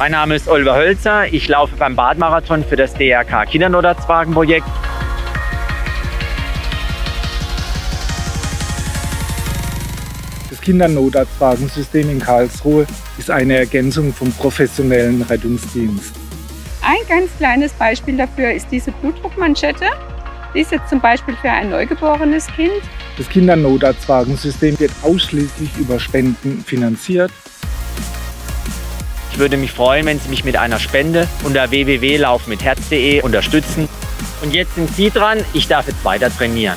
Mein Name ist Oliver Hölzer. Ich laufe beim Badmarathon für das DRK Kindernotarztwagenprojekt. Das Kindernotarztwagensystem in Karlsruhe ist eine Ergänzung vom professionellen Rettungsdienst. Ein ganz kleines Beispiel dafür ist diese Blutdruckmanschette. Die ist jetzt zum Beispiel für ein neugeborenes Kind. Das Kindernotarztwagensystem wird ausschließlich über Spenden finanziert. Ich würde mich freuen, wenn Sie mich mit einer Spende unter www.laufmitherz.de unterstützen. Und jetzt sind Sie dran, ich darf jetzt weiter trainieren.